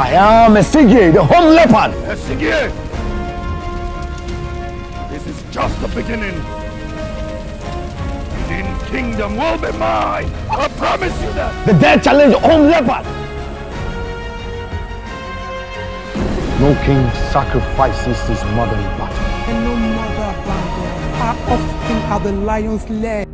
I am Esigie, the home leopard. Esigie! This is just the beginning. The kingdom will be mine. I promise you that. The dead challenge home leopard. No king sacrifices his mother in battle. And no mother abandoned. How often are the lions led?